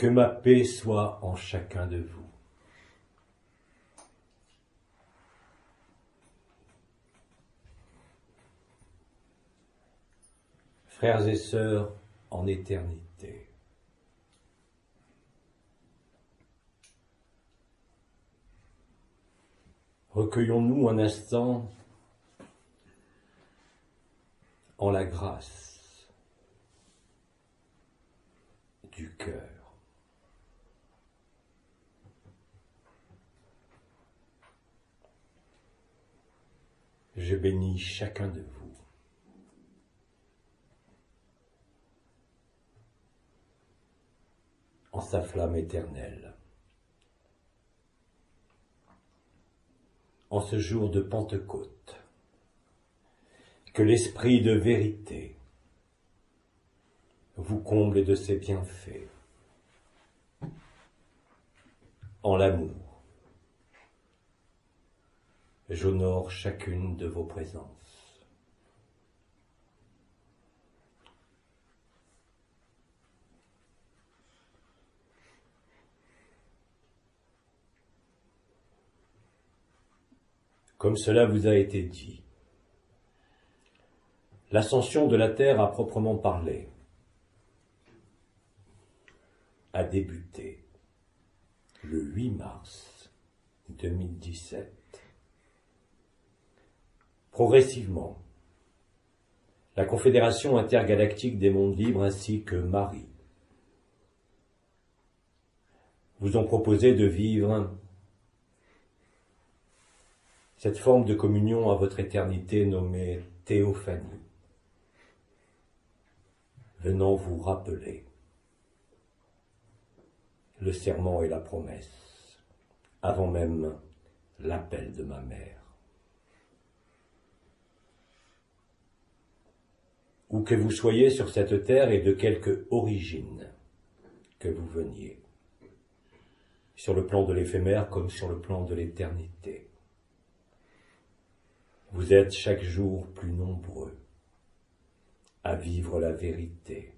Que ma paix soit en chacun de vous. Frères et sœurs en éternité, recueillons-nous un instant en la grâce du cœur. Je bénis chacun de vous. en sa flamme éternelle. En ce jour de Pentecôte, que l'esprit de vérité vous comble de ses bienfaits. En l'amour, j'honore chacune de vos présences. Comme cela vous a été dit, l'ascension de la terre à proprement parler a débuté le 8 mars 2017. Progressivement, la Confédération intergalactique des mondes libres ainsi que Marie vous ont proposé de vivre cette forme de communion à votre éternité nommée théophanie, venant vous rappeler le serment et la promesse, avant même l'appel de ma mère. Où que vous soyez sur cette terre et de quelque origine que vous veniez, sur le plan de l'éphémère comme sur le plan de l'éternité. Vous êtes chaque jour plus nombreux à vivre la vérité,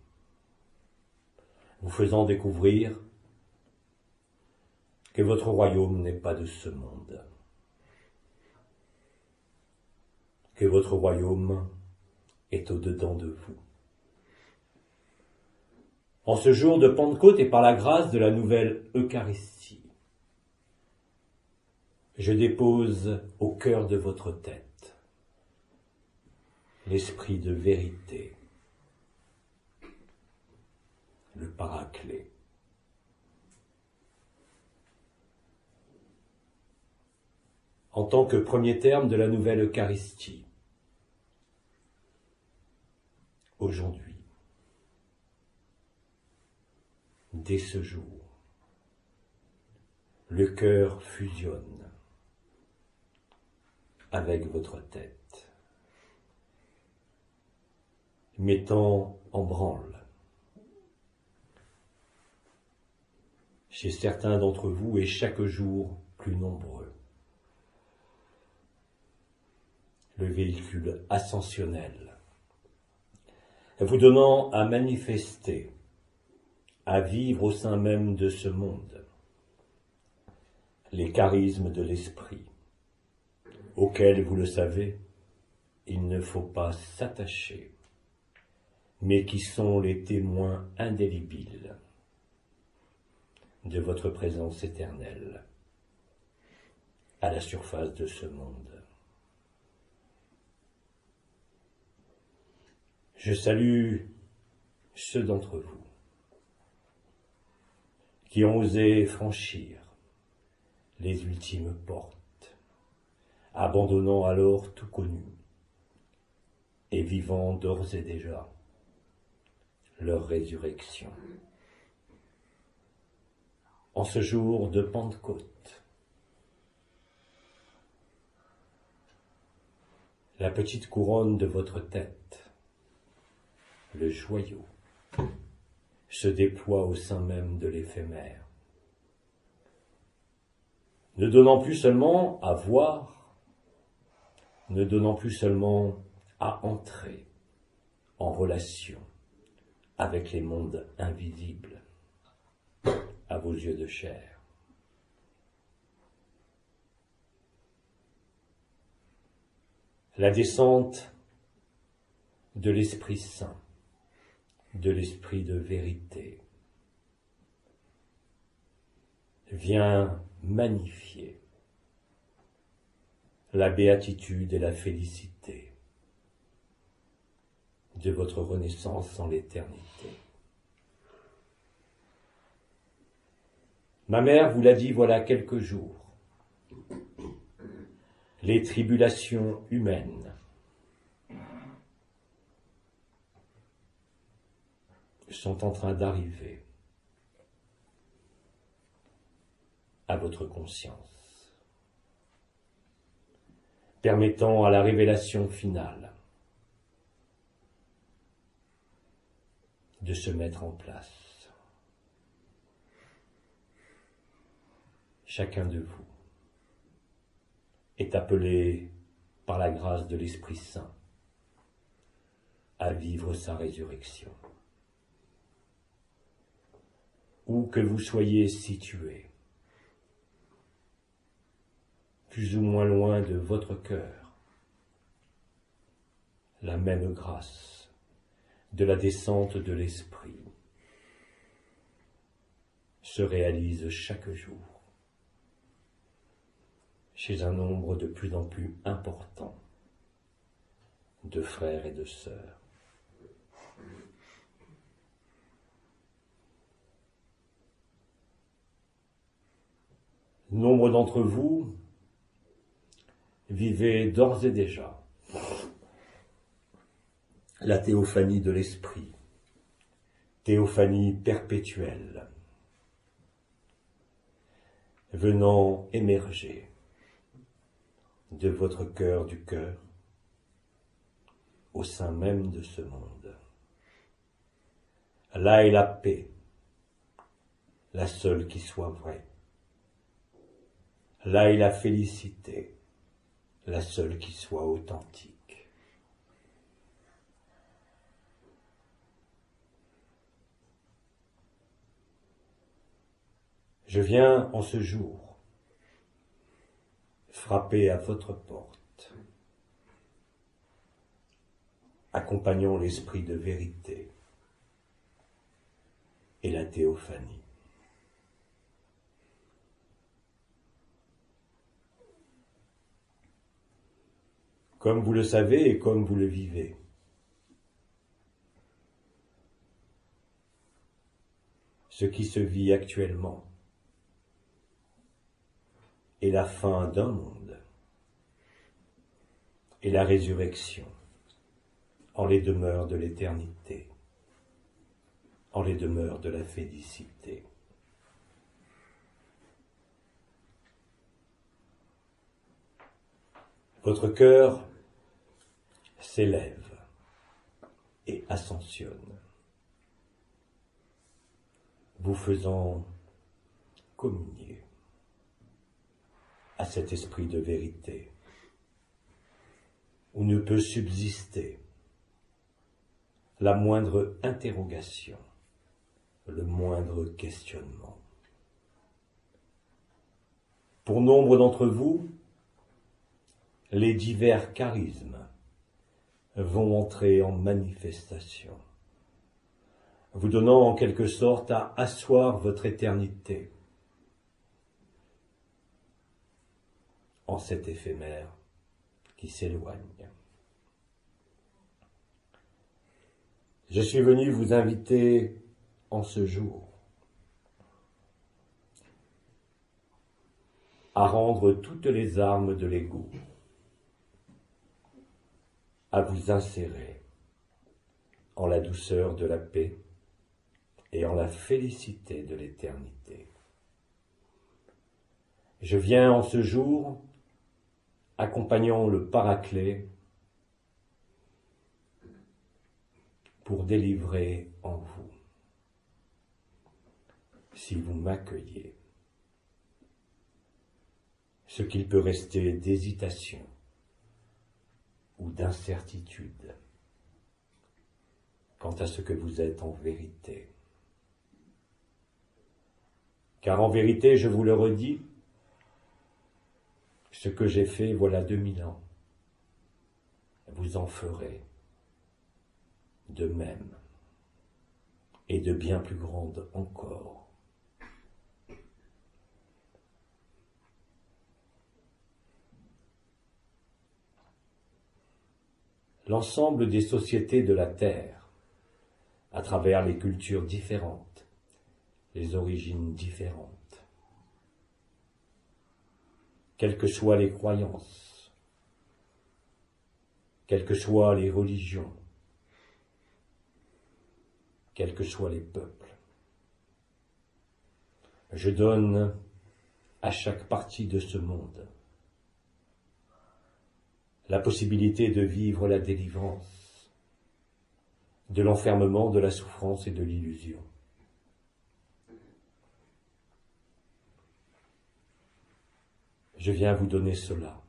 vous faisant découvrir que votre royaume n'est pas de ce monde, que votre royaume est au-dedans de vous. En ce jour de Pentecôte et par la grâce de la nouvelle Eucharistie, je dépose au cœur de votre tête l'esprit de vérité, le paraclet. En tant que premier terme de la nouvelle Eucharistie, aujourd'hui, dès ce jour, le cœur fusionne avec votre tête mettant en branle. Chez certains d'entre vous et chaque jour plus nombreux. Le véhicule ascensionnel, vous donnant à manifester, à vivre au sein même de ce monde, les charismes de l'esprit, auxquels, vous le savez, il ne faut pas s'attacher mais qui sont les témoins indélébiles de votre présence éternelle à la surface de ce monde. Je salue ceux d'entre vous qui ont osé franchir les ultimes portes, abandonnant alors tout connu et vivant d'ores et déjà leur résurrection. En ce jour de Pentecôte, la petite couronne de votre tête, le joyau, se déploie au sein même de l'éphémère, ne donnant plus seulement à voir, ne donnant plus seulement à entrer en relation, avec les mondes invisibles, à vos yeux de chair. La descente de l'Esprit Saint, de l'Esprit de vérité, vient magnifier la béatitude et la félicité de votre renaissance en l'éternité. Ma mère vous l'a dit voilà quelques jours. Les tribulations humaines sont en train d'arriver à votre conscience, permettant à la révélation finale de se mettre en place. Chacun de vous est appelé par la grâce de l'Esprit Saint à vivre sa résurrection. Où que vous soyez situé, plus ou moins loin de votre cœur, la même grâce de la descente de l'Esprit se réalise chaque jour chez un nombre de plus en plus important de frères et de sœurs. Nombre d'entre vous vivez d'ores et déjà la théophanie de l'esprit, théophanie perpétuelle, venant émerger de votre cœur du cœur au sein même de ce monde. Là est la paix, la seule qui soit vraie. Là est la félicité, la seule qui soit authentique. Je viens en ce jour frapper à votre porte, accompagnant l'esprit de vérité et la théophanie. Comme vous le savez et comme vous le vivez. Ce qui se vit actuellement est la fin d'un monde et la résurrection en les demeures de l'éternité, en les demeures de la félicité. Votre cœur s'élève et ascensionne, vous faisant communier à cet esprit de vérité où ne peut subsister la moindre interrogation, le moindre questionnement. Pour nombre d'entre vous, les divers charismes vont entrer en manifestation, vous donnant en quelque sorte à asseoir votre éternité. En cet éphémère qui s'éloigne. Je suis venu vous inviter en ce jour. À rendre toutes les armes de l'ego à vous insérer en la douceur de la paix et en la félicité de l'éternité. Je viens en ce jour accompagnant le Paraclet pour délivrer en vous, si vous m'accueillez, ce qu'il peut rester d'hésitation ou d'incertitude quant à ce que vous êtes en vérité. Car en vérité, je vous le redis, ce que j'ai fait voilà deux mille ans, vous en ferez de même et de bien plus grande encore. L'ensemble des sociétés de la Terre, à travers les cultures différentes, les origines différentes, quelles que soient les croyances, quelles que soient les religions, quels que soient les peuples. Je donne à chaque partie de ce monde la possibilité de vivre la délivrance de l'enfermement, de la souffrance et de l'illusion. Je viens vous donner cela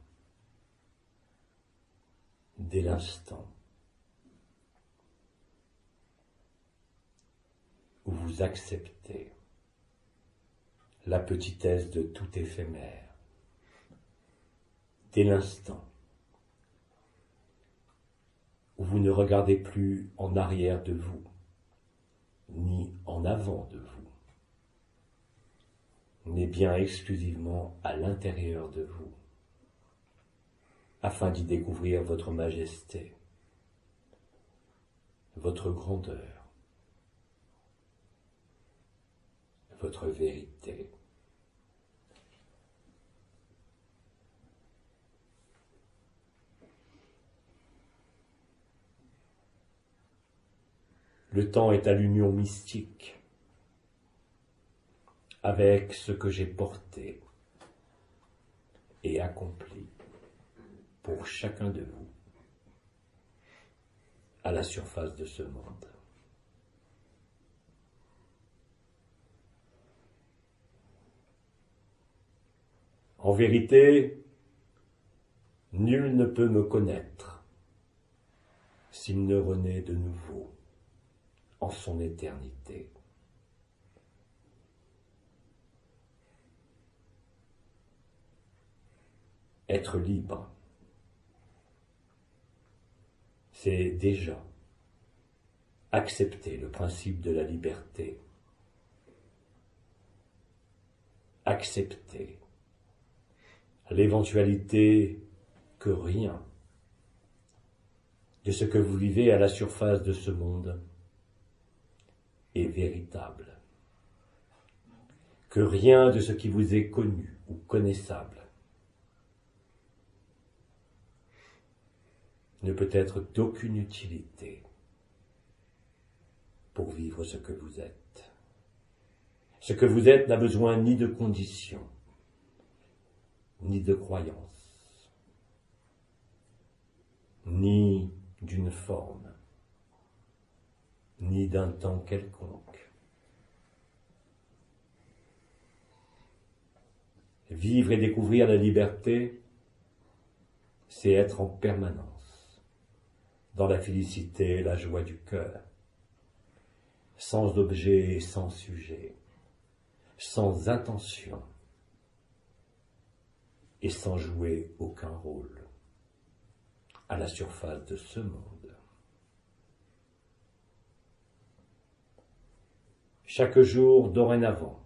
dès l'instant où vous acceptez la petitesse de tout éphémère, dès l'instant vous ne regardez plus en arrière de vous, ni en avant de vous, mais bien exclusivement à l'intérieur de vous, afin d'y découvrir votre majesté, votre grandeur, votre vérité. Le temps est à l'union mystique avec ce que j'ai porté et accompli pour chacun de vous à la surface de ce monde. En vérité, nul ne peut me connaître s'il ne renaît de nouveau en son éternité. Être libre, c'est déjà accepter le principe de la liberté, accepter l'éventualité que rien de ce que vous vivez à la surface de ce monde est véritable, que rien de ce qui vous est connu ou connaissable ne peut être d'aucune utilité pour vivre ce que vous êtes. Ce que vous êtes n'a besoin ni de conditions, ni de croyance, ni d'une forme, ni d'un temps quelconque. Vivre et découvrir la liberté, c'est être en permanence dans la félicité et la joie du cœur, sans objet et sans sujet, sans intention, et sans jouer aucun rôle à la surface de ce monde. Chaque jour dorénavant,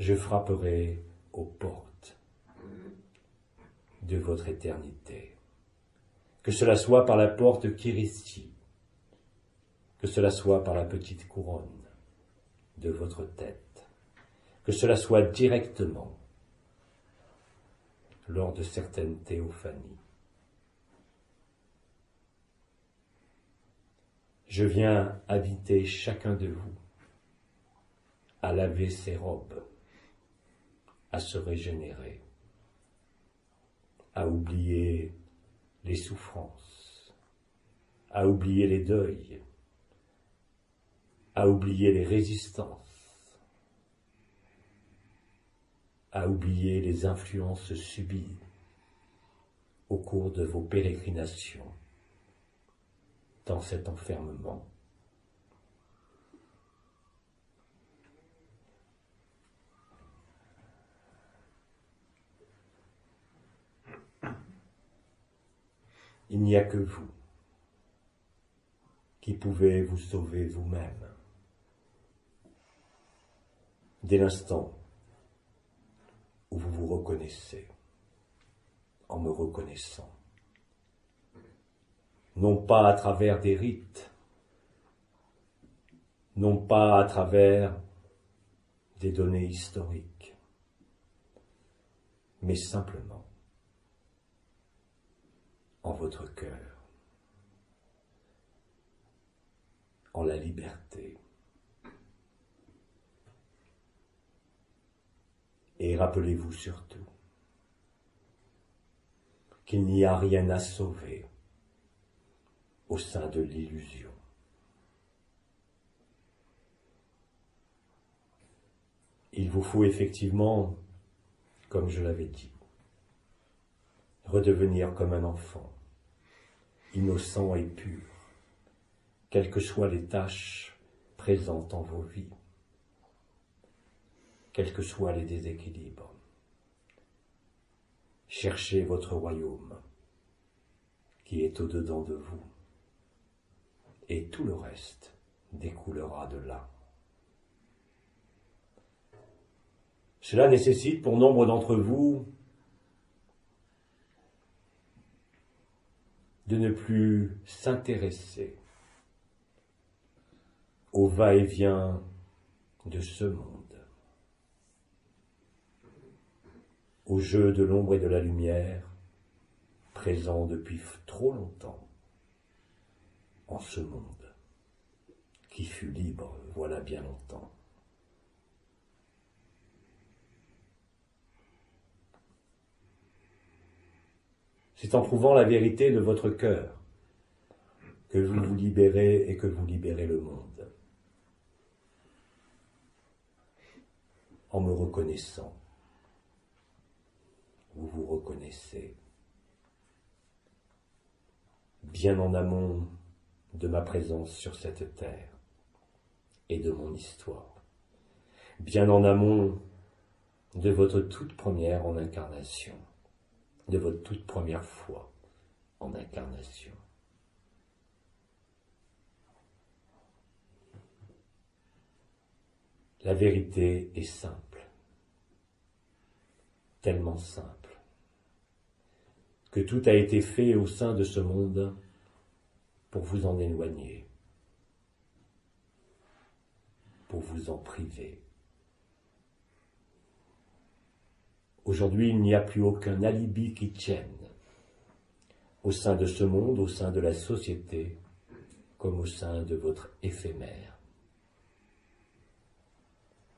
je frapperai aux portes de votre éternité. Que cela soit par la porte Kiristi, que cela soit par la petite couronne de votre tête que cela soit directement lors de certaines théophanies. Je viens inviter chacun de vous à laver ses robes, à se régénérer, à oublier les souffrances, à oublier les deuils, à oublier les résistances, à oublier les influences subies au cours de vos pérégrinations dans cet enfermement. Il n'y a que vous qui pouvez vous sauver vous-même. Dès l'instant où vous vous reconnaissez, en me reconnaissant, non pas à travers des rites, non pas à travers des données historiques, mais simplement en votre cœur, en la liberté. Et rappelez-vous surtout qu'il n'y a rien à sauver au sein de l'illusion. Il vous faut effectivement, comme je l'avais dit, redevenir comme un enfant, innocent et pur, quelles que soient les tâches présentes en vos vies, quels que soient les déséquilibres. Cherchez votre royaume qui est au-dedans de vous, et tout le reste découlera de là. Cela nécessite pour nombre d'entre vous de ne plus s'intéresser au va-et-vient de ce monde, au jeu de l'ombre et de la lumière, présent depuis trop longtemps en ce monde, qui fut libre voilà bien longtemps. C'est en trouvant la vérité de votre cœur que vous vous libérez et que vous libérez le monde. En me reconnaissant, vous vous reconnaissez bien en amont de ma présence sur cette terre et de mon histoire, bien en amont de votre toute première en incarnation de votre toute première fois en incarnation. La vérité est simple, tellement simple, que tout a été fait au sein de ce monde pour vous en éloigner, pour vous en priver. Aujourd'hui, il n'y a plus aucun alibi qui tienne au sein de ce monde, au sein de la société, comme au sein de votre éphémère,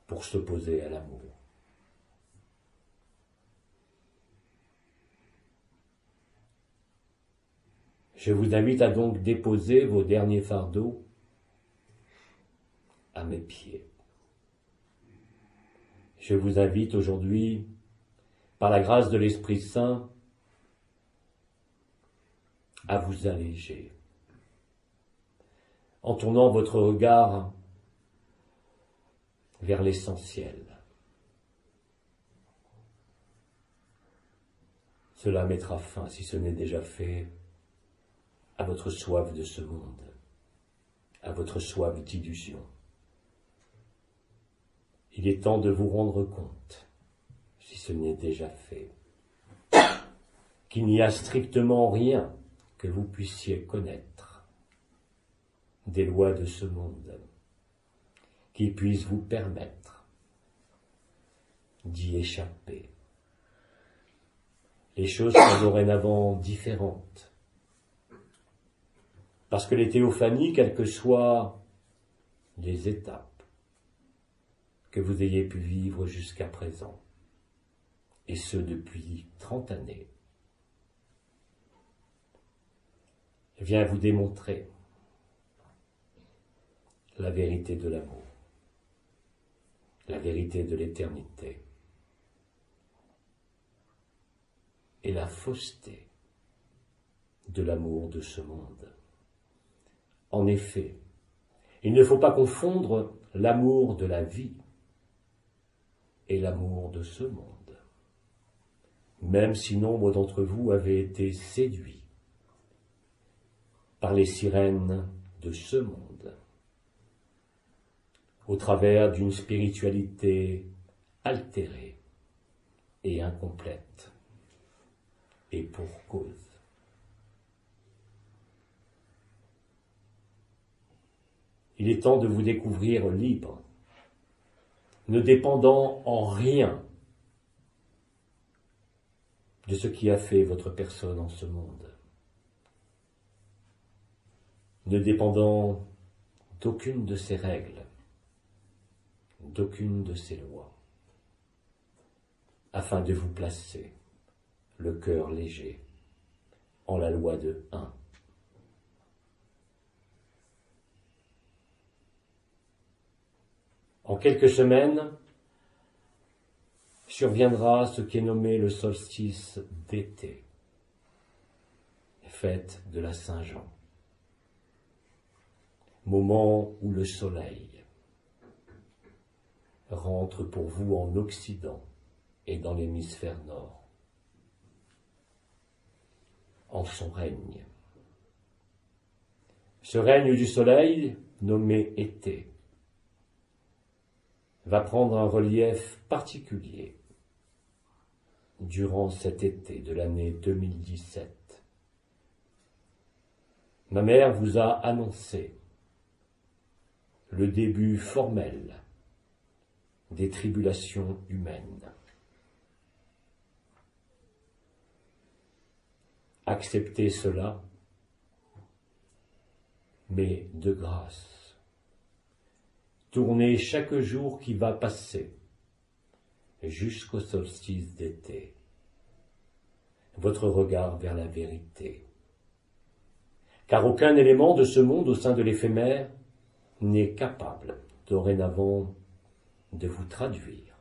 pour s'opposer à l'amour. Je vous invite à donc déposer vos derniers fardeaux à mes pieds. Je vous invite aujourd'hui par la grâce de l'Esprit Saint, à vous alléger, en tournant votre regard vers l'essentiel. Cela mettra fin, si ce n'est déjà fait, à votre soif de ce monde, à votre soif d'illusion. Il est temps de vous rendre compte si ce n'est déjà fait, qu'il n'y a strictement rien que vous puissiez connaître des lois de ce monde qui puissent vous permettre d'y échapper. Les choses sont dorénavant différentes. Parce que les théophanies, quelles que soient les étapes que vous ayez pu vivre jusqu'à présent, et ce depuis trente années, vient vous démontrer la vérité de l'amour, la vérité de l'éternité et la fausseté de l'amour de ce monde. En effet, il ne faut pas confondre l'amour de la vie et l'amour de ce monde même si nombre d'entre vous avaient été séduits par les sirènes de ce monde, au travers d'une spiritualité altérée et incomplète, et pour cause. Il est temps de vous découvrir libre, ne dépendant en rien de ce qui a fait votre personne en ce monde, ne dépendant d'aucune de ses règles, d'aucune de ses lois, afin de vous placer le cœur léger en la loi de un. En quelques semaines, surviendra ce qui est nommé le solstice d'été, fête de la Saint-Jean, moment où le soleil rentre pour vous en Occident et dans l'hémisphère nord, en son règne. Ce règne du soleil, nommé été, va prendre un relief particulier durant cet été de l'année 2017. Ma mère vous a annoncé le début formel des tribulations humaines. Acceptez cela, mais de grâce. Tournez chaque jour qui va passer jusqu'au solstice d'été, votre regard vers la vérité. Car aucun élément de ce monde au sein de l'éphémère n'est capable dorénavant de vous traduire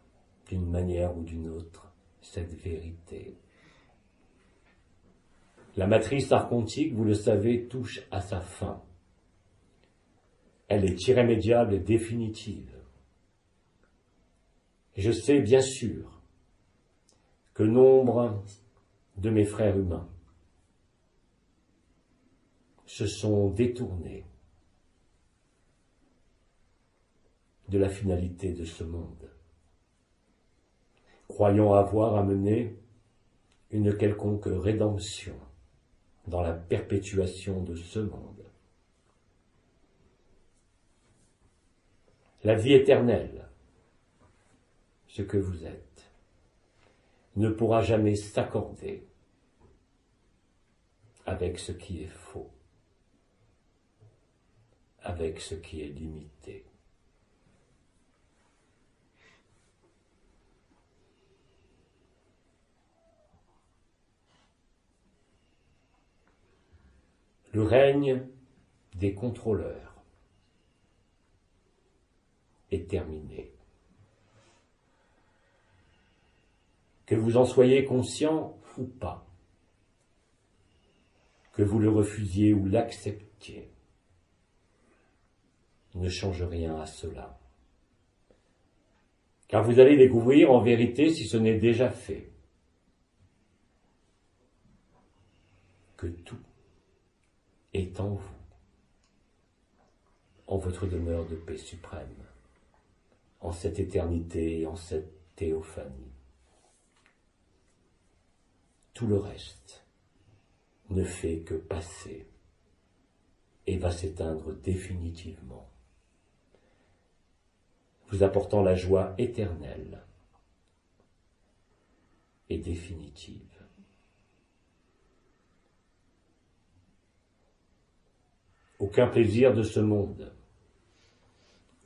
d'une manière ou d'une autre cette vérité. La matrice archontique, vous le savez, touche à sa fin. Elle est irrémédiable et définitive. Je sais bien sûr que nombre de mes frères humains se sont détournés de la finalité de ce monde, croyant avoir amené une quelconque rédemption dans la perpétuation de ce monde. La vie éternelle ce que vous êtes, ne pourra jamais s'accorder avec ce qui est faux, avec ce qui est limité. Le règne des contrôleurs est terminé. que vous en soyez conscient ou pas, que vous le refusiez ou l'acceptiez, ne change rien à cela. Car vous allez découvrir en vérité, si ce n'est déjà fait, que tout est en vous, en votre demeure de paix suprême, en cette éternité en cette théophanie. Tout le reste ne fait que passer et va s'éteindre définitivement, vous apportant la joie éternelle et définitive. Aucun plaisir de ce monde,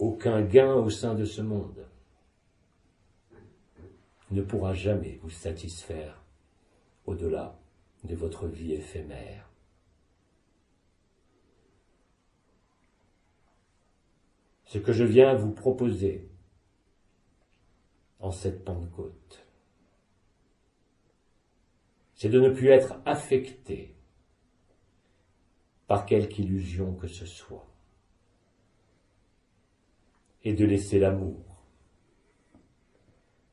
aucun gain au sein de ce monde ne pourra jamais vous satisfaire au-delà de votre vie éphémère. Ce que je viens vous proposer en cette Pentecôte, c'est de ne plus être affecté par quelque illusion que ce soit, et de laisser l'amour.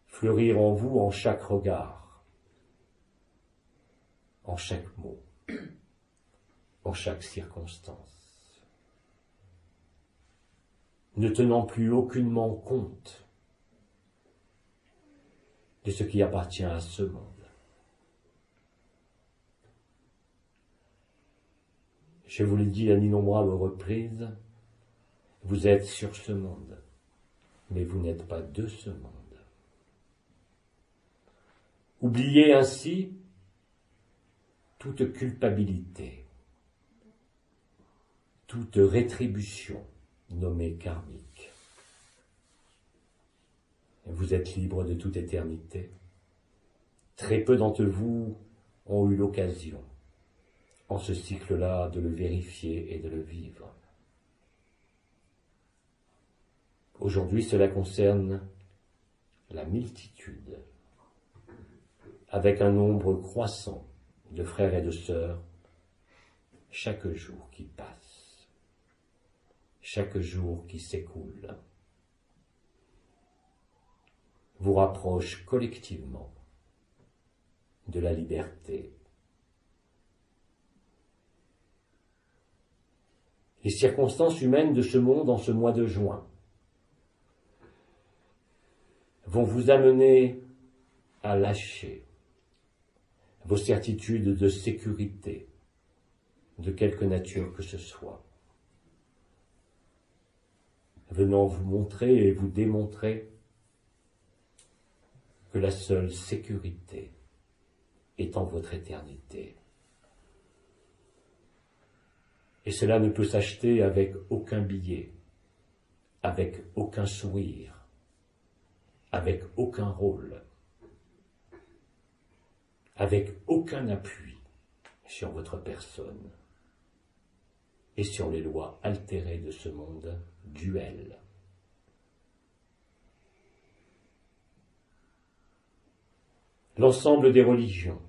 Fleurir en vous en chaque regard, en chaque mot, en chaque circonstance, ne tenant plus aucunement compte de ce qui appartient à ce monde. Je vous l'ai dit à d'innombrables reprises, vous êtes sur ce monde, mais vous n'êtes pas de ce monde. Oubliez ainsi toute culpabilité, toute rétribution nommée karmique. Vous êtes libre de toute éternité. Très peu d'entre vous ont eu l'occasion, en ce cycle-là, de le vérifier et de le vivre. Aujourd'hui, cela concerne la multitude, avec un nombre croissant de frères et de sœurs, chaque jour qui passe, chaque jour qui s'écoule, vous rapproche collectivement de la liberté. Les circonstances humaines de ce monde en ce mois de juin vont vous amener à lâcher vos certitudes de sécurité, de quelque nature que ce soit, venant vous montrer et vous démontrer que la seule sécurité est en votre éternité. Et cela ne peut s'acheter avec aucun billet, avec aucun sourire, avec aucun rôle, avec aucun appui sur votre personne et sur les lois altérées de ce monde duel. L'ensemble des religions,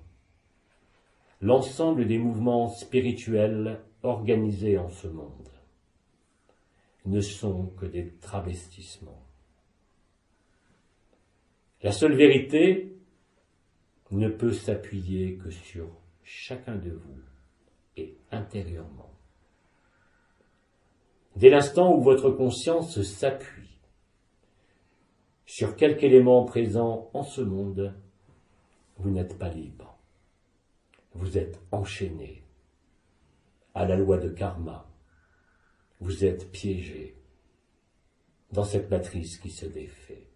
l'ensemble des mouvements spirituels organisés en ce monde ne sont que des travestissements. La seule vérité ne peut s'appuyer que sur chacun de vous et intérieurement. Dès l'instant où votre conscience s'appuie sur quelque élément présent en ce monde, vous n'êtes pas libre. Vous êtes enchaîné à la loi de karma. Vous êtes piégé dans cette matrice qui se défait.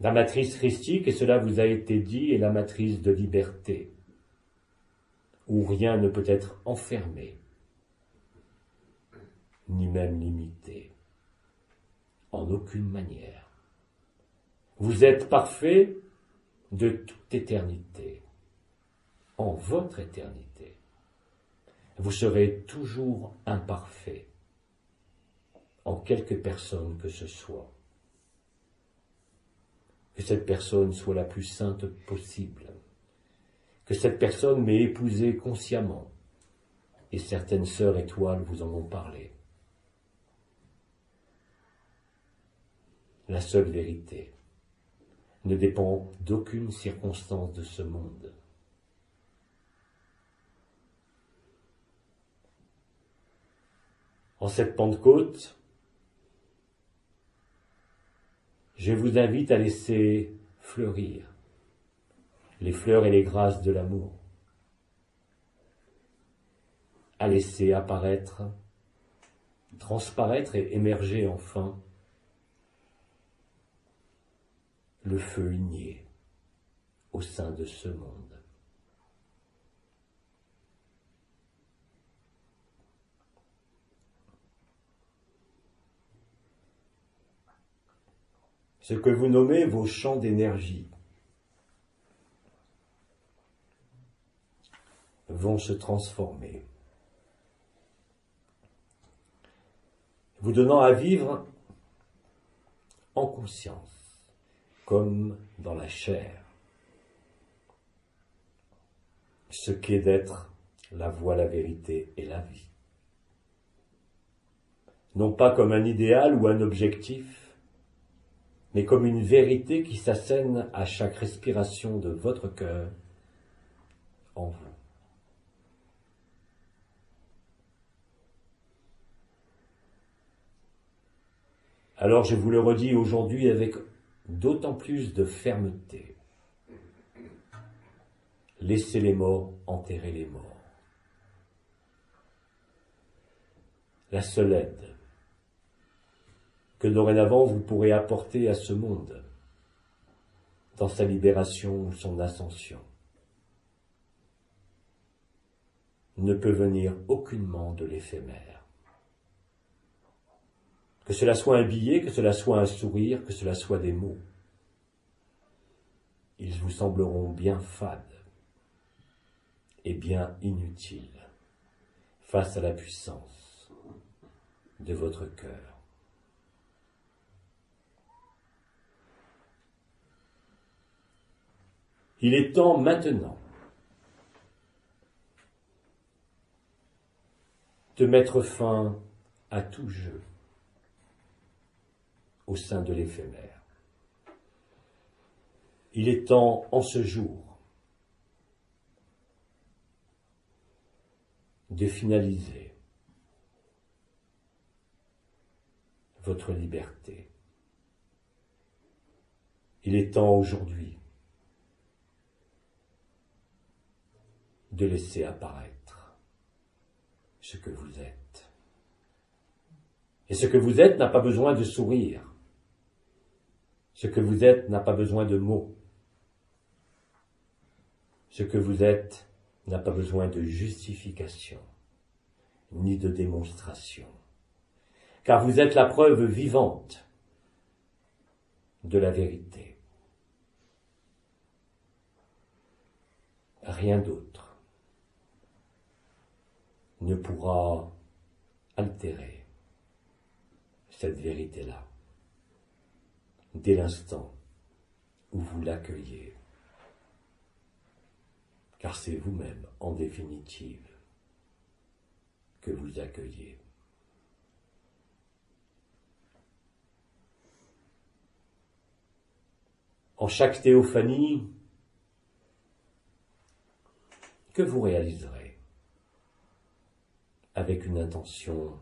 La matrice christique, et cela vous a été dit, est la matrice de liberté, où rien ne peut être enfermé, ni même limité, en aucune manière. Vous êtes parfait de toute éternité, en votre éternité. Vous serez toujours imparfait, en quelque personne que ce soit que cette personne soit la plus sainte possible, que cette personne m'ait épousé consciemment, et certaines sœurs étoiles vous en ont parlé. La seule vérité ne dépend d'aucune circonstance de ce monde. En cette Pentecôte, je vous invite à laisser fleurir les fleurs et les grâces de l'amour, à laisser apparaître, transparaître et émerger enfin le feu igné au sein de ce monde. Ce que vous nommez vos champs d'énergie vont se transformer, vous donnant à vivre en conscience, comme dans la chair, ce qu'est d'être la voie, la vérité et la vie. Non pas comme un idéal ou un objectif, mais comme une vérité qui s'assène à chaque respiration de votre cœur en vous. Alors je vous le redis aujourd'hui avec d'autant plus de fermeté. Laissez les morts enterrer les morts. La seule aide que dorénavant vous pourrez apporter à ce monde dans sa libération ou son ascension ne peut venir aucunement de l'éphémère. Que cela soit un billet, que cela soit un sourire, que cela soit des mots, ils vous sembleront bien fades et bien inutiles face à la puissance de votre cœur. Il est temps maintenant de mettre fin à tout jeu au sein de l'éphémère. Il est temps en ce jour de finaliser votre liberté. Il est temps aujourd'hui de laisser apparaître ce que vous êtes. Et ce que vous êtes n'a pas besoin de sourire. Ce que vous êtes n'a pas besoin de mots. Ce que vous êtes n'a pas besoin de justification, ni de démonstration. Car vous êtes la preuve vivante de la vérité. Rien d'autre ne pourra altérer cette vérité-là dès l'instant où vous l'accueillez. Car c'est vous-même, en définitive, que vous accueillez. En chaque théophanie, que vous réaliserez? Avec une intention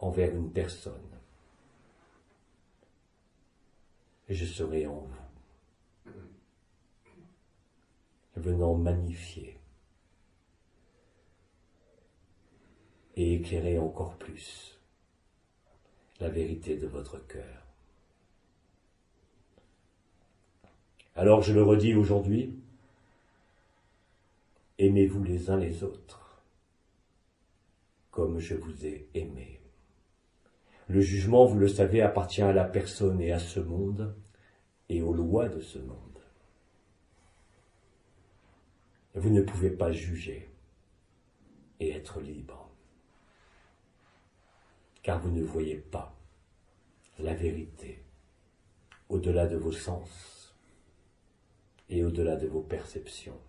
envers une personne. Je serai en vous, venant magnifier et éclairer encore plus la vérité de votre cœur. Alors je le redis aujourd'hui, aimez-vous les uns les autres comme je vous ai aimé. Le jugement, vous le savez, appartient à la personne et à ce monde et aux lois de ce monde. Vous ne pouvez pas juger et être libre, car vous ne voyez pas la vérité au-delà de vos sens et au-delà de vos perceptions.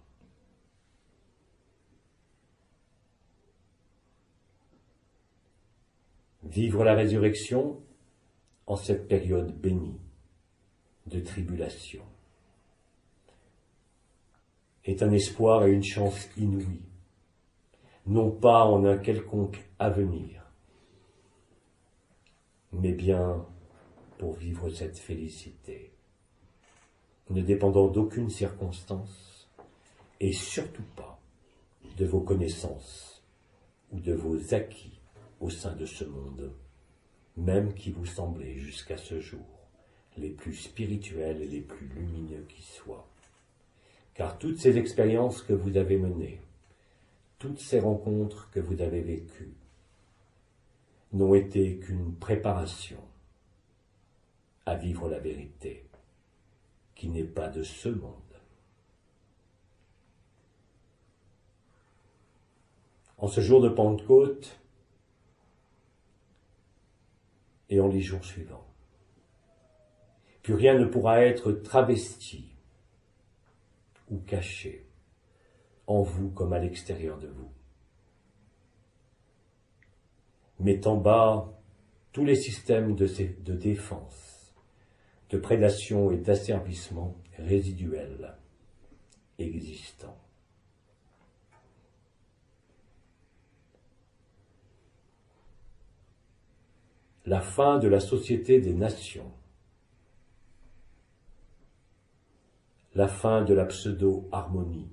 Vivre la résurrection en cette période bénie de tribulation. Est un espoir et une chance inouïe, non pas en un quelconque avenir, mais bien pour vivre cette félicité, ne dépendant d'aucune circonstance et surtout pas de vos connaissances ou de vos acquis au sein de ce monde, même qui vous semblait jusqu'à ce jour les plus spirituels et les plus lumineux qui soient. Car toutes ces expériences que vous avez menées, toutes ces rencontres que vous avez vécues, n'ont été qu'une préparation à vivre la vérité, qui n'est pas de ce monde. En ce jour de Pentecôte, et en les jours suivants. Plus rien ne pourra être travesti ou caché en vous comme à l'extérieur de vous. Mettant bas tous les systèmes de, de défense, de prédation et d'asservissement résiduels existants. La fin de la société des nations, la fin de la pseudo-harmonie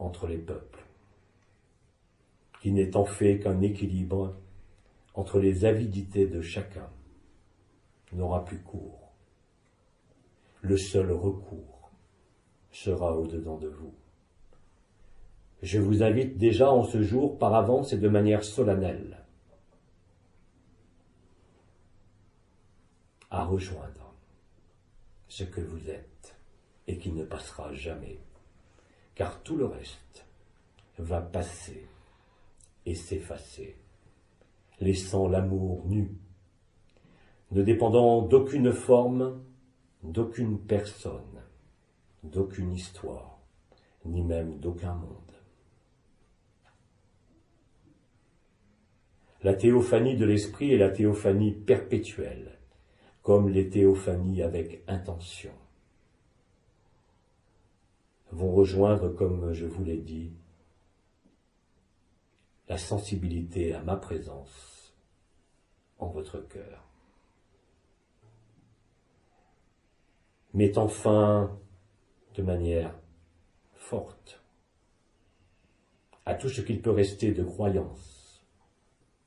entre les peuples, qui n'étant fait qu'un équilibre entre les avidités de chacun, n'aura plus cours. Le seul recours sera au-dedans de vous. Je vous invite déjà en ce jour par avance et de manière solennelle à rejoindre ce que vous êtes et qui ne passera jamais, car tout le reste va passer et s'effacer, laissant l'amour nu, ne dépendant d'aucune forme, d'aucune personne, d'aucune histoire, ni même d'aucun monde. La théophanie de l'esprit est la théophanie perpétuelle, comme les avec intention, vont rejoindre, comme je vous l'ai dit, la sensibilité à ma présence en votre cœur. Mettant fin de manière forte à tout ce qu'il peut rester de croyance,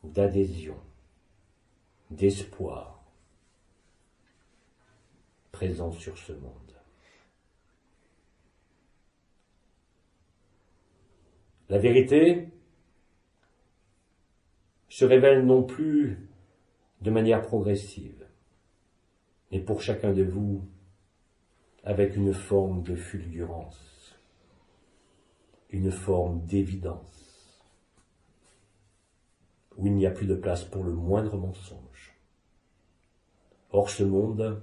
d'adhésion, d'espoir, présent sur ce monde. La vérité se révèle non plus de manière progressive, mais pour chacun de vous avec une forme de fulgurance, une forme d'évidence, où il n'y a plus de place pour le moindre mensonge. Or ce monde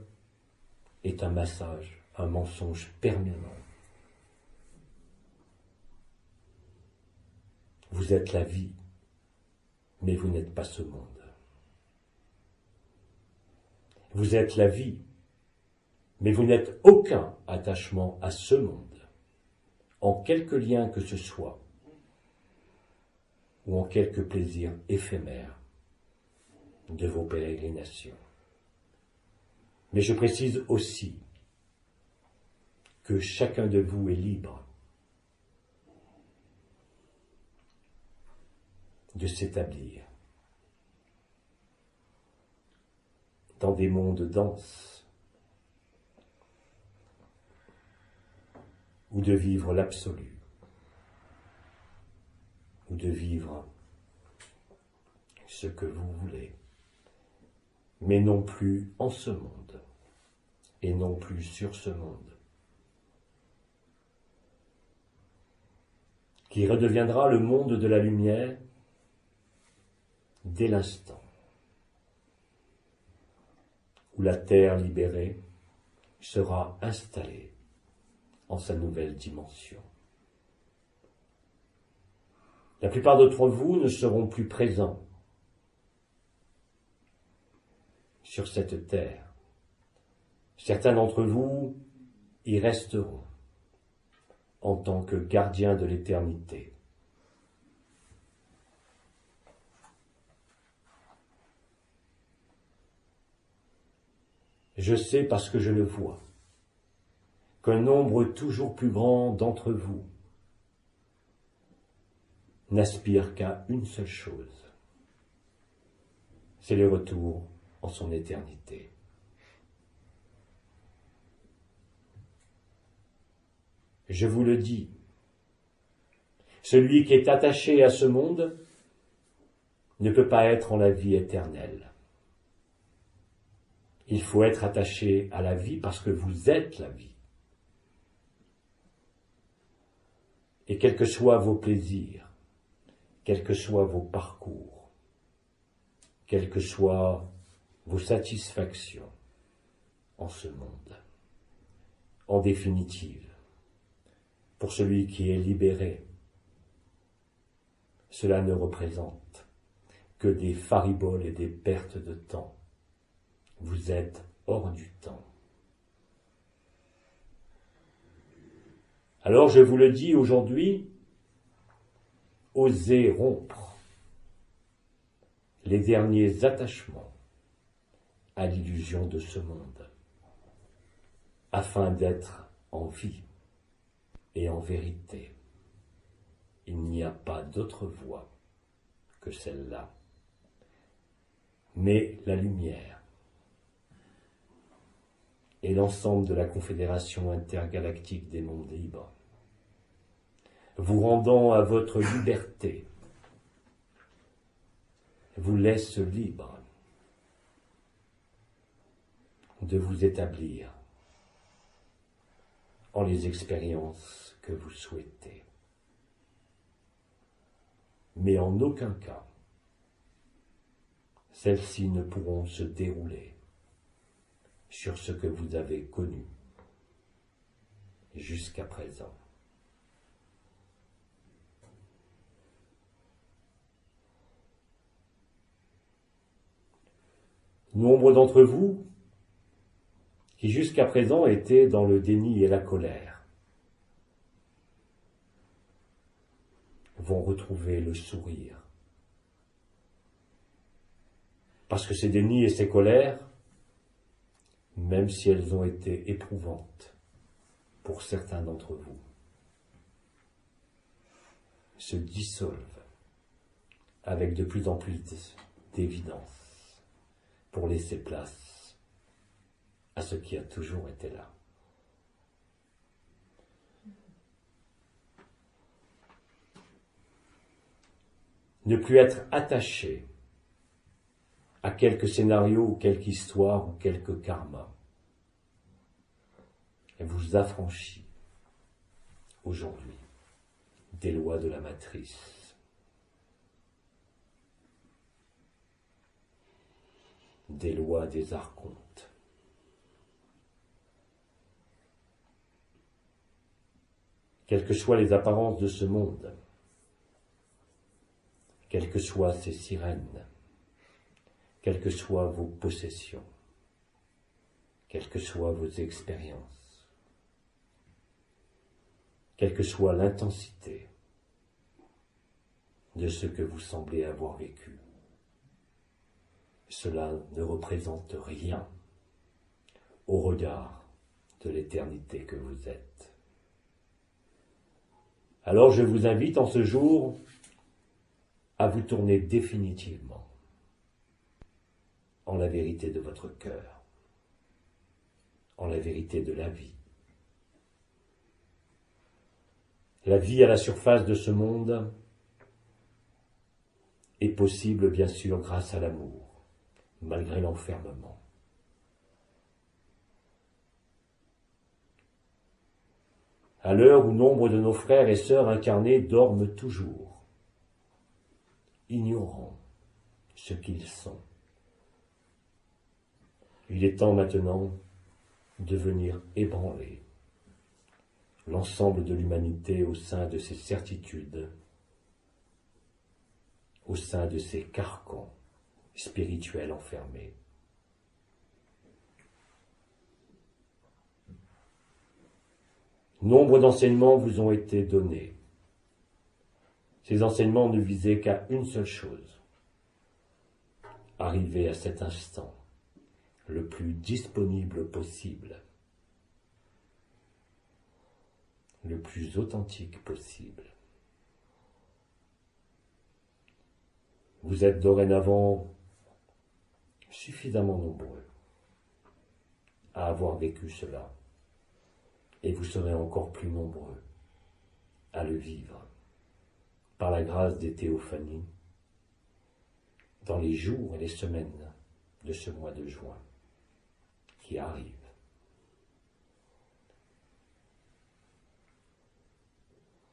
est un massage, un mensonge permanent. Vous êtes la vie, mais vous n'êtes pas ce monde. Vous êtes la vie, mais vous n'êtes aucun attachement à ce monde, en quelque lien que ce soit, ou en quelque plaisir éphémère de vos pérégrinations. Mais je précise aussi que chacun de vous est libre de s'établir dans des mondes denses ou de vivre l'absolu ou de vivre ce que vous voulez mais non plus en ce monde, et non plus sur ce monde, qui redeviendra le monde de la lumière dès l'instant où la terre libérée sera installée en sa nouvelle dimension. La plupart d'entre vous ne seront plus présents sur cette terre. Certains d'entre vous y resteront en tant que gardiens de l'éternité. Je sais parce que je le vois qu'un nombre toujours plus grand d'entre vous n'aspire qu'à une seule chose, c'est le retour en son éternité. Je vous le dis, celui qui est attaché à ce monde ne peut pas être en la vie éternelle. Il faut être attaché à la vie parce que vous êtes la vie. Et quels que soient vos plaisirs, quels que soient vos parcours, quels que soient vos satisfactions en ce monde. En définitive, pour celui qui est libéré, cela ne représente que des fariboles et des pertes de temps. Vous êtes hors du temps. Alors je vous le dis aujourd'hui, osez rompre les derniers attachements à l'illusion de ce monde, afin d'être en vie et en vérité. Il n'y a pas d'autre voie que celle-là, mais la lumière et l'ensemble de la Confédération intergalactique des mondes libres, vous rendant à votre liberté, vous laisse libre de vous établir en les expériences que vous souhaitez. Mais en aucun cas, celles-ci ne pourront se dérouler sur ce que vous avez connu jusqu'à présent. Nombre d'entre vous qui jusqu'à présent étaient dans le déni et la colère vont retrouver le sourire. Parce que ces dénis et ces colères, même si elles ont été éprouvantes pour certains d'entre vous, se dissolvent avec de plus en plus d'évidence pour laisser place à ce qui a toujours été là. Ne plus être attaché à quelque scénario ou quelque histoire ou quelque karma. Et vous affranchit aujourd'hui des lois de la matrice. des lois des archontes. Quelles que soient les apparences de ce monde, quelles que soient ces sirènes, quelles que soient vos possessions, quelles que soient vos expériences, quelle que soit l'intensité de ce que vous semblez avoir vécu. Cela ne représente rien au regard de l'éternité que vous êtes. Alors je vous invite en ce jour à vous tourner définitivement en la vérité de votre cœur, en la vérité de la vie. La vie à la surface de ce monde est possible bien sûr grâce à l'amour, malgré l'enfermement. À l'heure où nombre de nos frères et sœurs incarnés dorment toujours, ignorant ce qu'ils sont, il est temps maintenant de venir ébranler l'ensemble de l'humanité au sein de ses certitudes, au sein de ses carcans spirituels enfermés. Nombre d'enseignements vous ont été donnés. Ces enseignements ne visaient qu'à une seule chose, arriver à cet instant le plus disponible possible, le plus authentique possible. Vous êtes dorénavant suffisamment nombreux à avoir vécu cela, et vous serez encore plus nombreux à le vivre par la grâce des théophanies dans les jours et les semaines de ce mois de juin qui arrive.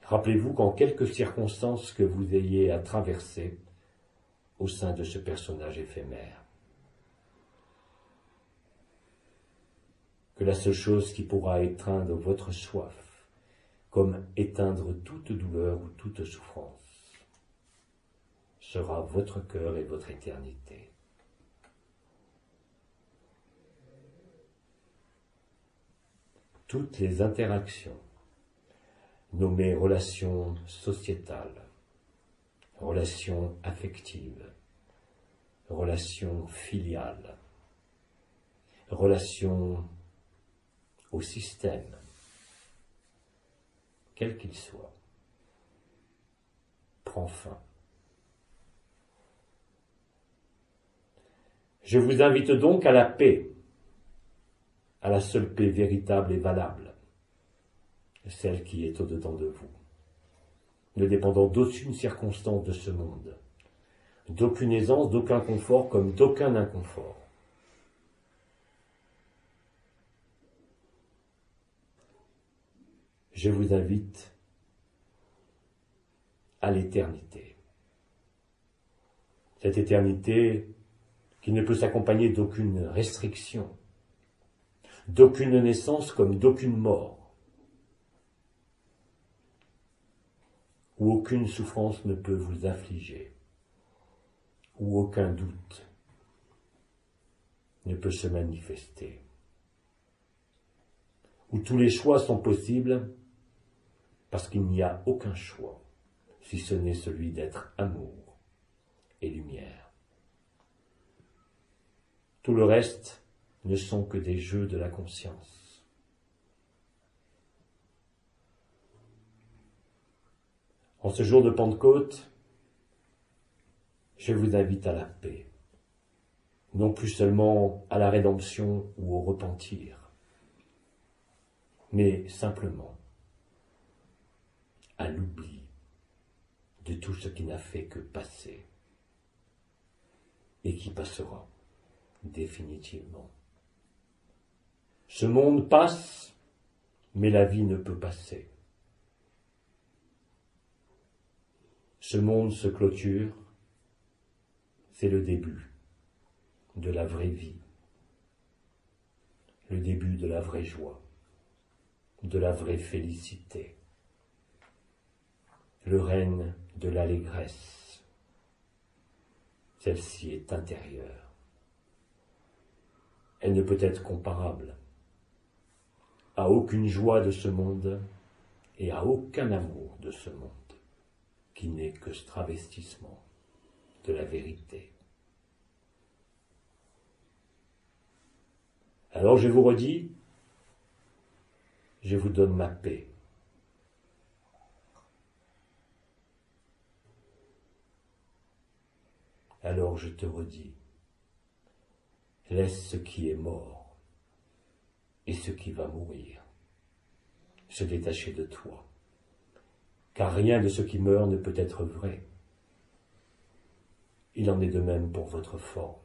Rappelez-vous qu'en quelques circonstances que vous ayez à traverser au sein de ce personnage éphémère, que la seule chose qui pourra étreindre votre soif, comme éteindre toute douleur ou toute souffrance, sera votre cœur et votre éternité. toutes les interactions nommées relations sociétales, relations affectives, relation filiale, relation au système, quel qu'il soit, prend fin. Je vous invite donc à la paix, à la seule paix véritable et valable, celle qui est au-dedans de vous, ne dépendant d'aucune circonstance de ce monde, d'aucune aisance, d'aucun confort comme d'aucun inconfort. Je vous invite à l'éternité. Cette éternité qui ne peut s'accompagner d'aucune restriction, d'aucune naissance comme d'aucune mort, où aucune souffrance ne peut vous affliger, où aucun doute ne peut se manifester, où tous les choix sont possibles parce qu'il n'y a aucun choix, si ce n'est celui d'être amour et lumière. Tout le reste ne sont que des jeux de la conscience. En ce jour de Pentecôte, je vous invite à la paix, non plus seulement à la rédemption ou au repentir, mais simplement à l'oubli de tout ce qui n'a fait que passer et qui passera définitivement. Ce monde passe, mais la vie ne peut passer. Ce monde se clôture, c'est le début de la vraie vie, le début de la vraie joie, de la vraie félicité le règne de l'allégresse. Celle-ci est intérieure. Elle ne peut être comparable à aucune joie de ce monde et à aucun amour de ce monde, qui n'est que ce travestissement de la vérité. Alors je vous redis, je vous donne ma paix. Alors je te redis, laisse ce qui est mort et ce qui va mourir se détacher de toi, car rien de ce qui meurt ne peut être vrai. Il en est de même pour votre forme.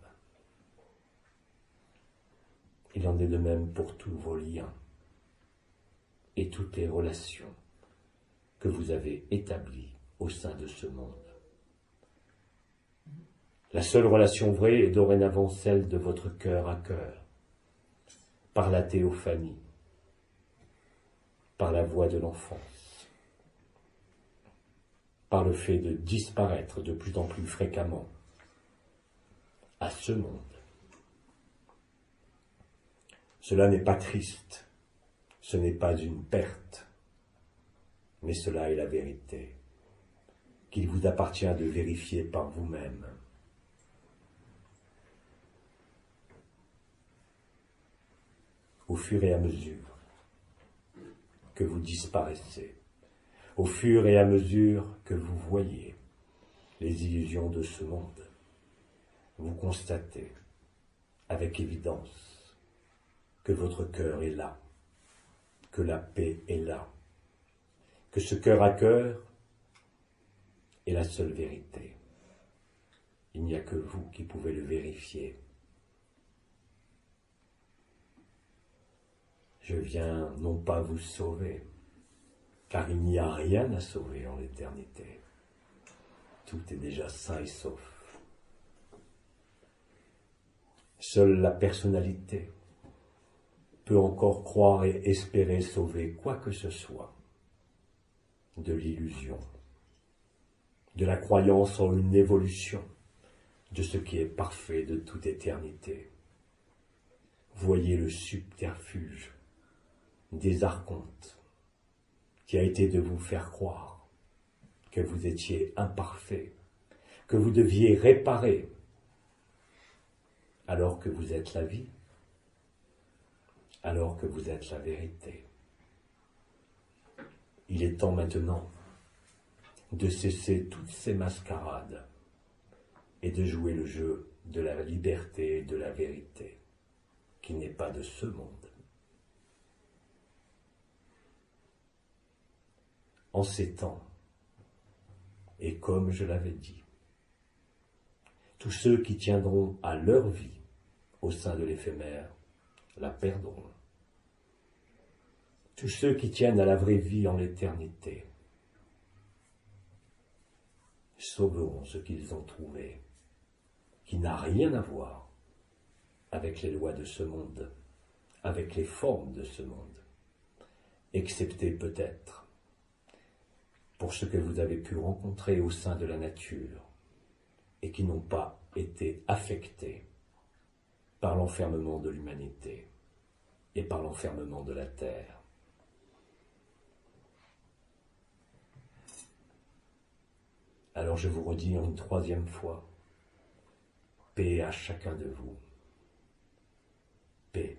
Il en est de même pour tous vos liens et toutes les relations que vous avez établies au sein de ce monde. La seule relation vraie est dorénavant celle de votre cœur à cœur, par la théophanie, par la voix de l'enfance, par le fait de disparaître de plus en plus fréquemment. À ce monde. Cela n'est pas triste, ce n'est pas une perte, mais cela est la vérité, qu'il vous appartient de vérifier par vous-même. Au fur et à mesure que vous disparaissez, au fur et à mesure que vous voyez les illusions de ce monde, vous constatez avec évidence que votre cœur est là, que la paix est là, que ce cœur à cœur est la seule vérité. Il n'y a que vous qui pouvez le vérifier Je viens non pas vous sauver, car il n'y a rien à sauver en l'éternité. Tout est déjà sain et sauf. Seule la personnalité peut encore croire et espérer sauver quoi que ce soit de l'illusion, de la croyance en une évolution de ce qui est parfait de toute éternité. Voyez le subterfuge des archontes, qui a été de vous faire croire que vous étiez imparfait, que vous deviez réparer alors que vous êtes la vie, alors que vous êtes la vérité. Il est temps maintenant de cesser toutes ces mascarades et de jouer le jeu de la liberté et de la vérité, qui n'est pas de ce monde. En ces temps, et comme je l'avais dit, tous ceux qui tiendront à leur vie au sein de l'éphémère la perdront. Tous ceux qui tiennent à la vraie vie en l'éternité sauveront ce qu'ils ont trouvé, qui n'a rien à voir avec les lois de ce monde, avec les formes de ce monde, excepté peut-être pour ce que vous avez pu rencontrer au sein de la nature et qui n'ont pas été affectés par l'enfermement de l'humanité et par l'enfermement de la terre. Alors je vous redis une troisième fois, paix à chacun de vous, paix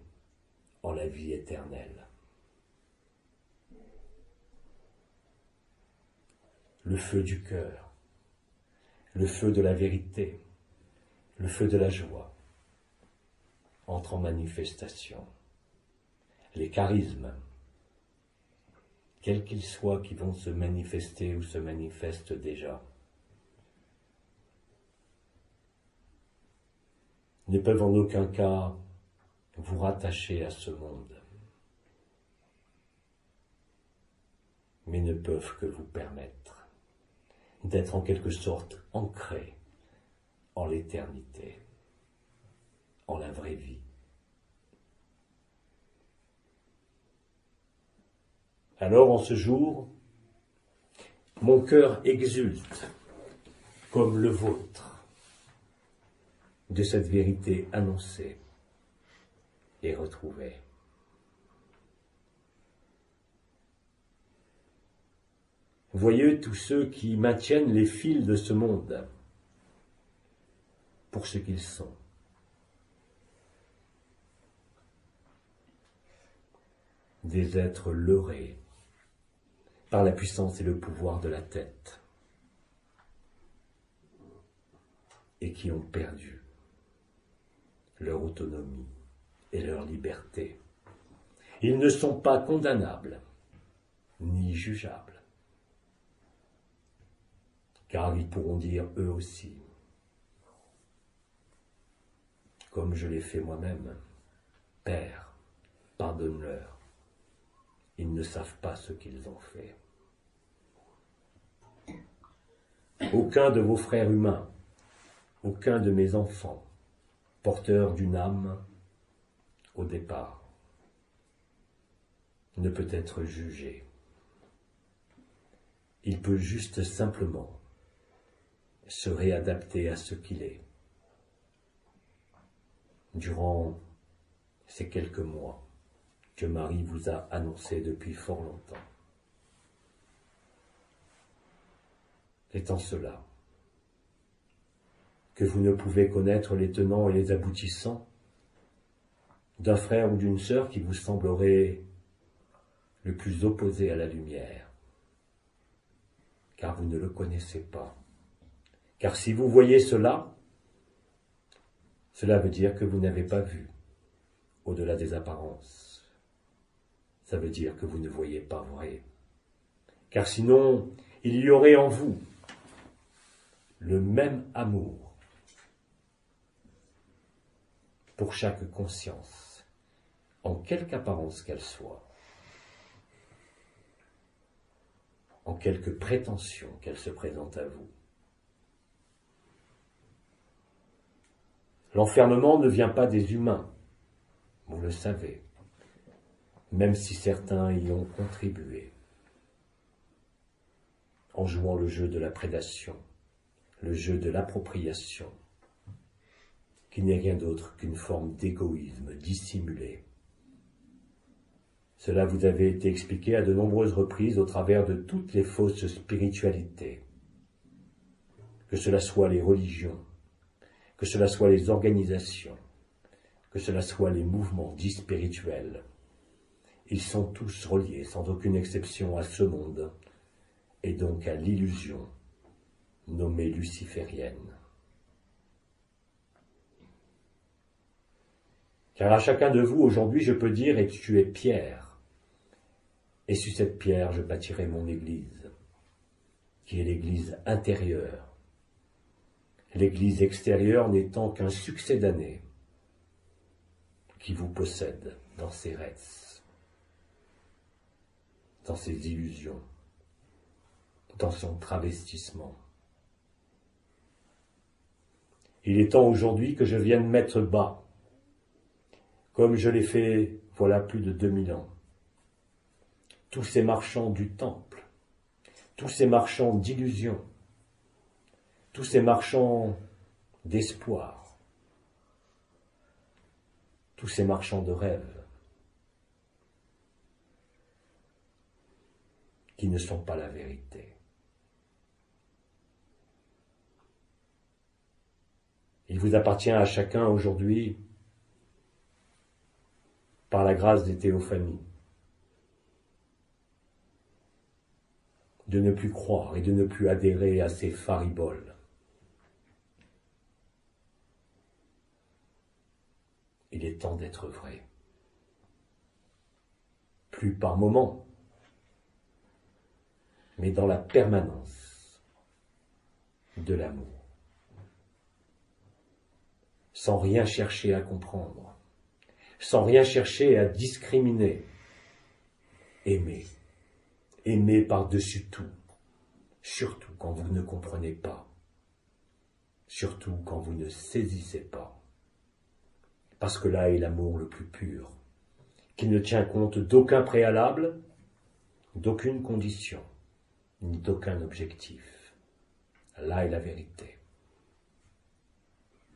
en la vie éternelle. Le feu du cœur, le feu de la vérité, le feu de la joie entre en manifestation. Les charismes, quels qu'ils soient qui vont se manifester ou se manifestent déjà, ne peuvent en aucun cas vous rattacher à ce monde, mais ne peuvent que vous permettre d'être en quelque sorte ancré en l'éternité, en la vraie vie. Alors en ce jour, mon cœur exulte comme le vôtre de cette vérité annoncée et retrouvée. Voyez tous ceux qui maintiennent les fils de ce monde pour ce qu'ils sont. Des êtres leurrés par la puissance et le pouvoir de la tête et qui ont perdu leur autonomie et leur liberté. Ils ne sont pas condamnables ni jugeables, car ils pourront dire eux aussi, comme je l'ai fait moi-même, Père, pardonne-leur, ils ne savent pas ce qu'ils ont fait. Aucun de vos frères humains, aucun de mes enfants, porteur d'une âme au départ, ne peut être jugé. Il peut juste simplement se réadapter à ce qu'il est. Durant ces quelques mois que Marie vous a annoncé depuis fort longtemps. Étant cela, que vous ne pouvez connaître les tenants et les aboutissants d'un frère ou d'une sœur qui vous semblerait le plus opposé à la lumière, car vous ne le connaissez pas. Car si vous voyez cela, cela veut dire que vous n'avez pas vu au-delà des apparences. Ça veut dire que vous ne voyez pas vrai. Car sinon, il y aurait en vous le même amour pour chaque conscience, en quelque apparence qu'elle soit, en quelque prétention qu'elle se présente à vous. L'enfermement ne vient pas des humains, vous le savez, même si certains y ont contribué, en jouant le jeu de la prédation, le jeu de l'appropriation, qui n'est rien d'autre qu'une forme d'égoïsme dissimulé. Cela vous avait été expliqué à de nombreuses reprises au travers de toutes les fausses spiritualités, que cela soit les religions, que cela soit les organisations, que cela soit les mouvements dits spirituels. Ils sont tous reliés, sans aucune exception, à ce monde, et donc à l'illusion nommée luciférienne. Car à chacun de vous, aujourd'hui, je peux dire, et tu es pierre, et sur cette pierre, je bâtirai mon Église, qui est l'Église intérieure, l'Église extérieure n'étant qu'un succès d'année qui vous possède dans ses rêves, dans ses illusions, dans son travestissement. Il est temps aujourd'hui que je vienne mettre bas, comme je l'ai fait voilà plus de 2000 ans, tous ces marchands du temple, tous ces marchands d'illusions, tous ces marchands d'espoir, tous ces marchands de rêves, qui ne sont pas la vérité. Il vous appartient à chacun aujourd'hui, par la grâce des théophanies, de ne plus croire et de ne plus adhérer à ces fariboles. Il est temps d'être vrai. Plus par moment, mais dans la permanence de l'amour. Sans rien chercher à comprendre, sans rien chercher à discriminer. Aimer, aimer par-dessus tout, surtout quand vous ne comprenez pas, surtout quand vous ne saisissez pas parce que là est l'amour le plus pur, qui ne tient compte d'aucun préalable, d'aucune condition, ni d'aucun objectif. Là est la vérité.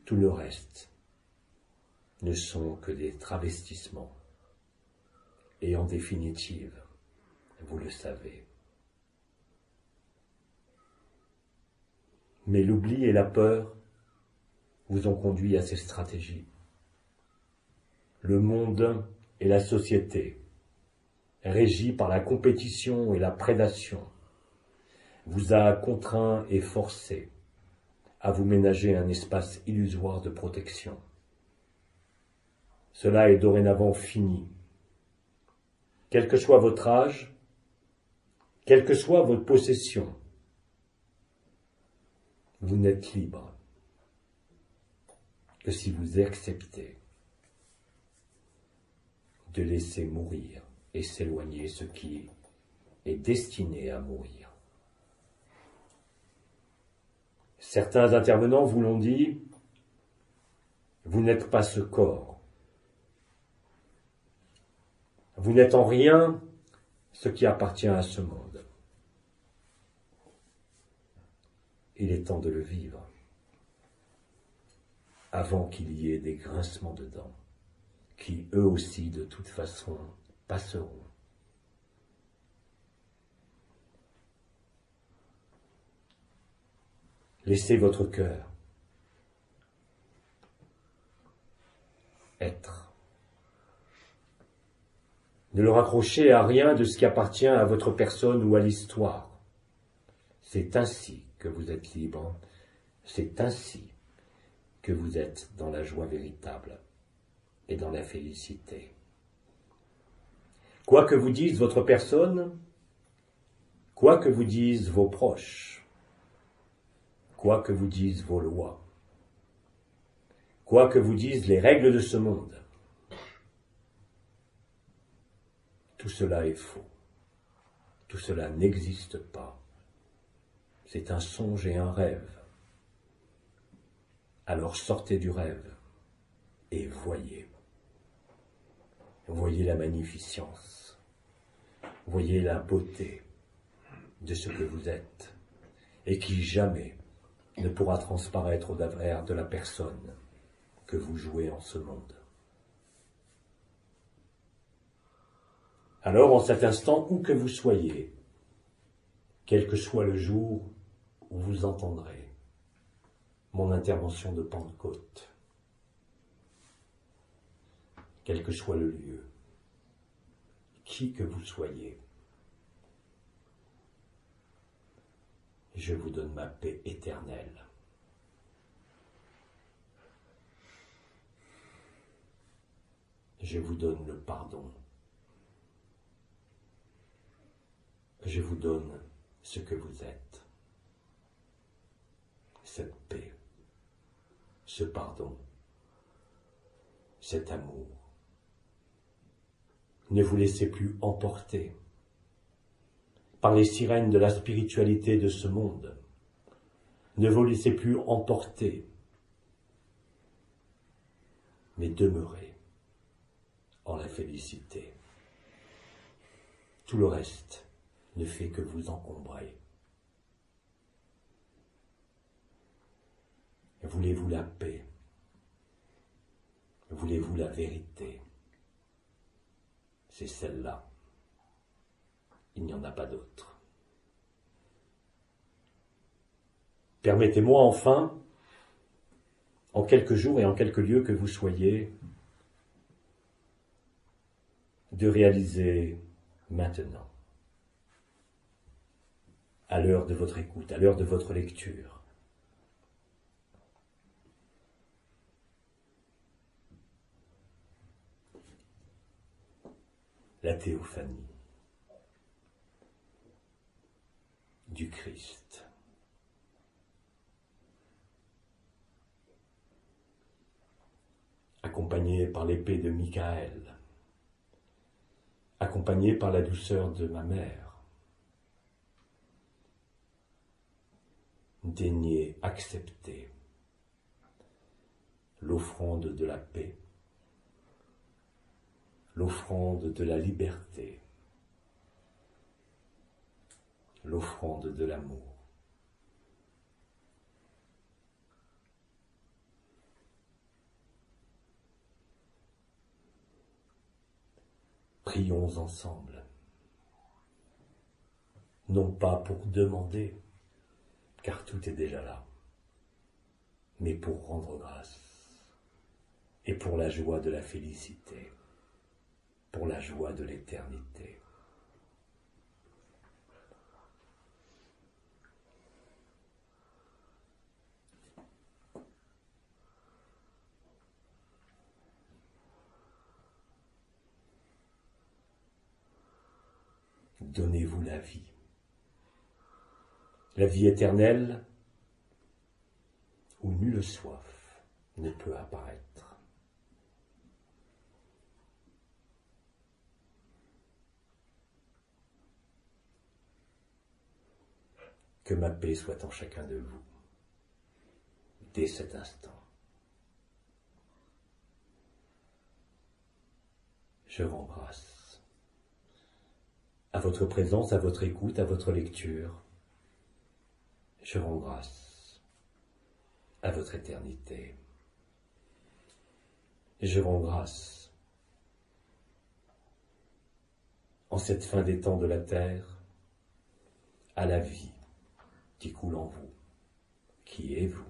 Tout le reste ne sont que des travestissements. Et en définitive, vous le savez. Mais l'oubli et la peur vous ont conduit à ces stratégies le monde et la société, régis par la compétition et la prédation, vous a contraint et forcé à vous ménager un espace illusoire de protection. Cela est dorénavant fini. Quel que soit votre âge, quelle que soit votre possession, vous n'êtes libre que si vous acceptez de laisser mourir et s'éloigner ce qui est destiné à mourir. Certains intervenants vous l'ont dit, vous n'êtes pas ce corps. Vous n'êtes en rien ce qui appartient à ce monde. Il est temps de le vivre avant qu'il y ait des grincements de dents qui eux aussi de toute façon passeront. Laissez votre cœur être. Ne le raccrochez à rien de ce qui appartient à votre personne ou à l'histoire. C'est ainsi que vous êtes libre, c'est ainsi que vous êtes dans la joie véritable et dans la félicité. Quoi que vous dise votre personne, quoi que vous disent vos proches, quoi que vous disent vos lois, quoi que vous disent les règles de ce monde, tout cela est faux. Tout cela n'existe pas. C'est un songe et un rêve. Alors sortez du rêve et voyez. Voyez la magnificence. Voyez la beauté de ce que vous êtes et qui jamais ne pourra transparaître au travers de la personne que vous jouez en ce monde. Alors, en cet instant, où que vous soyez, quel que soit le jour où vous entendrez mon intervention de Pentecôte, quel que soit le lieu, qui que vous soyez. Je vous donne ma paix éternelle. Je vous donne le pardon. Je vous donne ce que vous êtes. Cette paix, ce pardon, cet amour. Ne vous laissez plus emporter par les sirènes de la spiritualité de ce monde. Ne vous laissez plus emporter, mais demeurez en la félicité. Tout le reste ne fait que vous encombrer. Voulez-vous la paix? Voulez-vous la vérité? C'est celle-là. Il n'y en a pas d'autre. Permettez-moi enfin, en quelques jours et en quelques lieux que vous soyez, de réaliser maintenant, à l'heure de votre écoute, à l'heure de votre lecture, la théophanie du Christ. Accompagné par l'épée de Michael, accompagné par la douceur de ma mère, daignez accepter l'offrande de la paix l'offrande de la liberté, l'offrande de l'amour. Prions ensemble, non pas pour demander, car tout est déjà là, mais pour rendre grâce et pour la joie de la félicité pour la joie de l'éternité. Donnez-vous la vie. La vie éternelle où nulle soif ne peut apparaître. Que ma paix soit en chacun de vous, dès cet instant. Je rends grâce à votre présence, à votre écoute, à votre lecture. Je rends grâce à votre éternité. Je rends grâce en cette fin des temps de la terre à la vie qui coule en vous. Qui est vous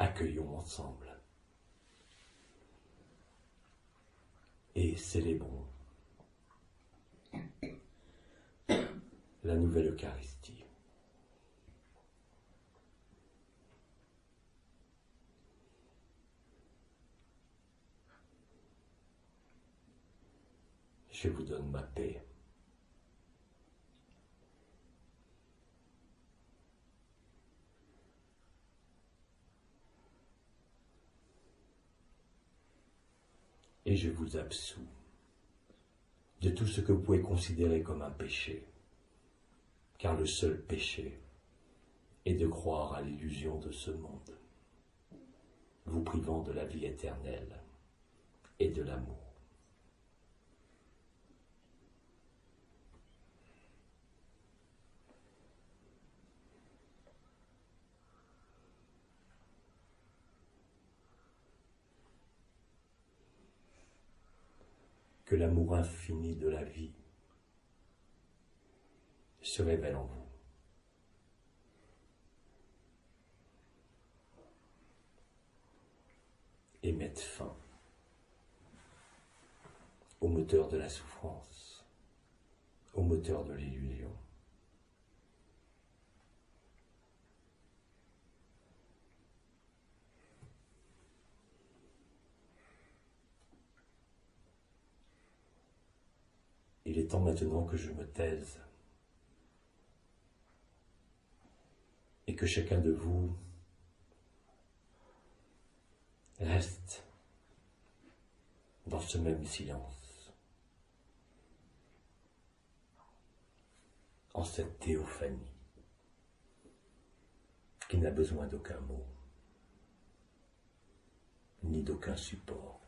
Accueillons ensemble et célébrons la nouvelle Eucharistie. Je vous donne ma paix. Et je vous absous de tout ce que vous pouvez considérer comme un péché, car le seul péché est de croire à l'illusion de ce monde, vous privant de la vie éternelle et de l'amour. que l'amour infini de la vie se révèle en vous. Et mette fin au moteur de la souffrance, au moteur de l'illusion. Il est temps maintenant que je me taise et que chacun de vous reste dans ce même silence, en cette théophanie qui n'a besoin d'aucun mot, ni d'aucun support.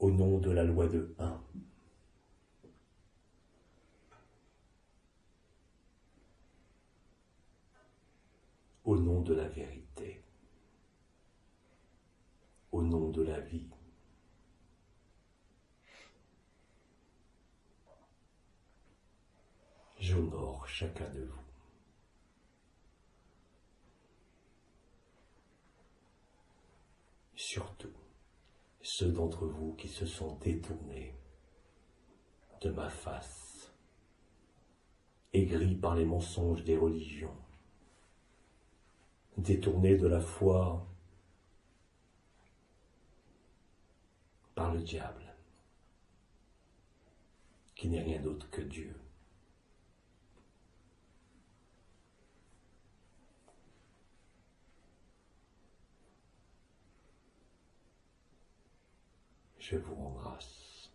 au nom de la loi de 1. Au nom de la vérité, au nom de la vie, j'honore chacun de vous. Surtout, ceux d'entre vous qui se sont détournés de ma face, aigris par les mensonges des religions, détournés de la foi par le diable, qui n'est rien d'autre que Dieu. Je vous embrasse.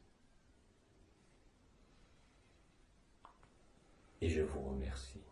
Et je vous remercie.